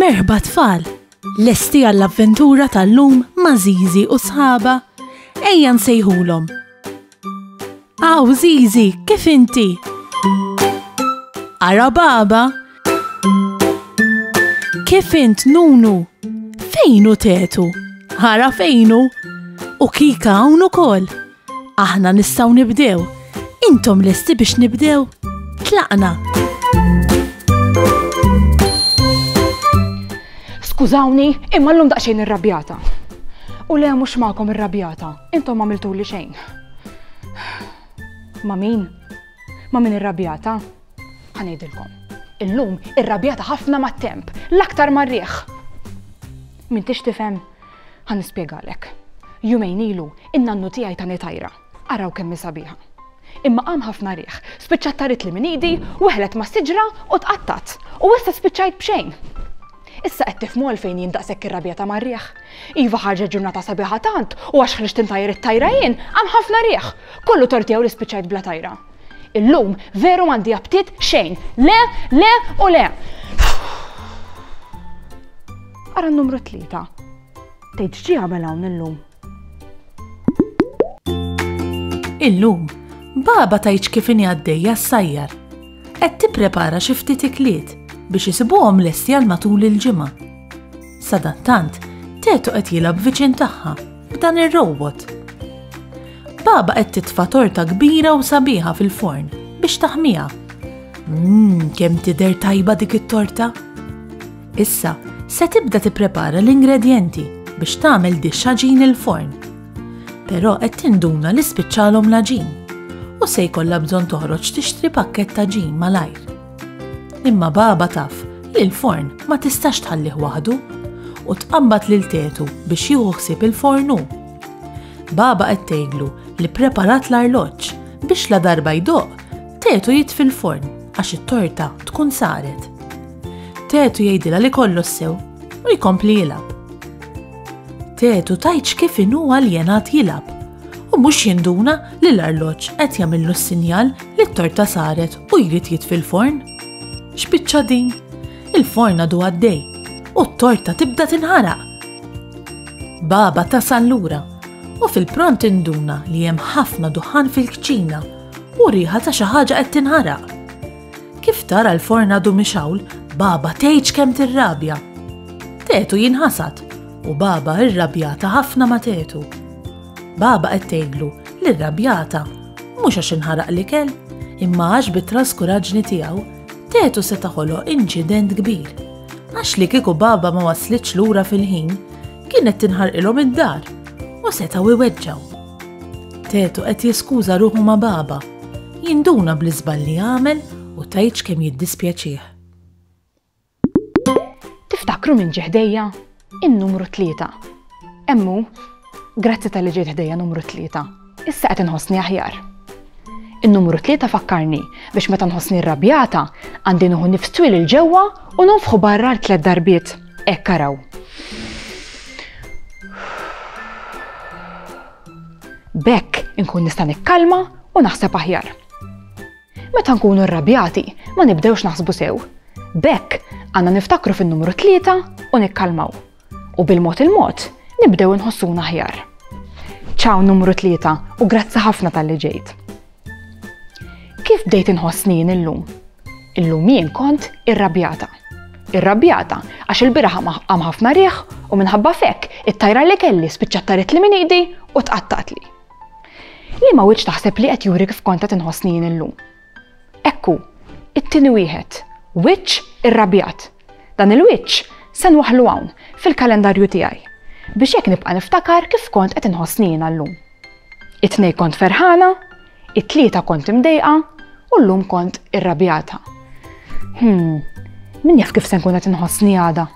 Merħba tfal! Lesti għall-avventura tal-lum ma' Zizi u sħaba? Ejja nsejħulhom. Aw Zizi, kif inti? Ara baba! Kif int nunu? Fejnu tetu? Ara fejnu? U kika hawn ukoll? Aħna nistgħu nibdew. Intom lesti biex nibdew? Tlaqna! Skużawni, imma l-lum daqxejn irrabjata. U le mhux magħkom irrabjata, intom għamiltu li xejn. Ma min? Ma min irrabjata? Ħa ngħidilkom. Illum irrabjata ħafna mat-temp, l-aktar mar-riħ. M'intix tifhem? Ħa nispjegalek. Jumejn ilu, in-nannu tiegħi tani tajra. Araw kemm hi sabiħa. Imma qam ħafna riħ, spiċċat taritli minn idi, weħlet mas-siġra u tqattat. U issa spiċċajt b'xejn. Issa qed tifhmu għalfejn jien daqshekk irrabjata mar-riħ? Iva ħarġet ġurnata sabiħa tant u għax ħriġt intajjar it-tajra jien, qam ħafna riħ! Kollu tort tiegħu li spiċċajt bla tajra. Illum veru m'għandi aptit xejn, le, le u le! Ara n-numru tlieta. Tgħid x'ġie jagħmel hawn illum? Illum, baba tajċ kif inhi għaddejja s-sajjar. Qed tipprepara xi ftit ikliet biex isibuhom lesti għal matul il-ġimgħa. Sadattant, tetu qed jilgħab viċin tagħha b'dan ir-robot. Baba qed titfa' torta kbira u sabiħa fil-forn biex taħmija. Mmm, kemm tidher tajba dik it-torta? Issa, se tibda tipprepara l-ingredjenti biex tagħmel dixxa ġin il-forn. Però qed tinduna li spiċċalhom la ġin u se jkollha bżonn toħroġ tixtri pakket ta' ġin malajr. Imma baba taf li l-forn ma tistax tħallih waħdu u tqabbad lil tetu biex jieħu ħsieb il-fornu. Baba qed tgħidlu li preparat l-arloġġ biex la darba jdoq tetu jitfil forn għax it-torta tkun saret. Tetu jgħidilha li kollu sew u jkompli jilab. Tetu tajċ kif inhu għaljenat jilab u mhux jinduna li l-arloġġ qed jagħmillu s-sinjal li t-torta saret u jrid jit fil-forn. X'biċċa din? Il-forn għadu għaddej u t-torta tibda tinħaraq. Baba tasal lura u fil-pront induna li hemm ħafna duħan fil-kċina u riħa ta' xi ħaġa qed tinħaraq. Kif tara l-forn għadu mhix hawn, baba tgħidx kemm tirrabja. Tetu jinħasad u baba irrabjata ħafna ma' tetu. Baba qed tgħidlu li rrabjata mhux għax inħaraq l-ikel, imma għax bit-traskuraġni tiegħu tetu se taħoloq inċident kbir. Għax li kieku baba ma waslitx lura fil-ħin, kienet tinħarqilhom id-dar u setgħu iweġġaw. Tetu qed jiskuża ruħu ma' Baba, jinduna bl-iżball li għamel u tgħidx kemm jiddispjaċih. Tiftakru min ġie ħdejja? In-numru tlieta. Hemm hu. Grazzi talli ġejt ħdejja numru tlieta. Issa qed inħossni aħjar. In-numru tlieta fakkarni biex meta nħossni rrabjata, għandi nieħu nifs twil 'il ġewwa u nunfħu barra għal tliet darbiet. Hekk araw. B'hekk inkun nista' nikkalma u naħseb aħjar. Meta nkunu rrabjati, ma nibdewx naħsbu sew. B'hekk għandna niftakru fin-numru tlieta u nikkalmaw. U bil-mod il-mod nibdew inħossuna aħjar. Ciao numru tlieta u grazzi ħafna tal-li ġejt. Kif bdejt inħossni jien illum? Illum jien kont irrabjata. Irrabjata għax il-biraħ qam ħafna riħ u minħabba fekk it-tajra li kelli spiċċat taret li minn idi u tqattat li. Li ma wiċċ taħseb li qed juri kif kont qed inħossni jien illum. Ekku, it-tieni wieħed, wiċċ irrabjat. Dan il-wiċċ se nwaħħlu hawn, fil-kalendarju tiegħi, biex hekk nibqa' niftakar kif kont qed inħossni jiena llum. It-Tnejn kont ferħana, it-Tlieta kont imdejqa u llum kont irrabjata. Hm, min jaf kif se nkun qed inħossni għada?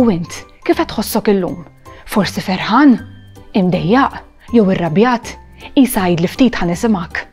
U int, kif qed tħossok illum? Forsi ferħan? Imdejjaq? Jew irrabjat? Isa għid li ftit ħa nisimgħek.